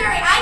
Mary, I